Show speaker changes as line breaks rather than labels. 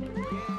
Yeah.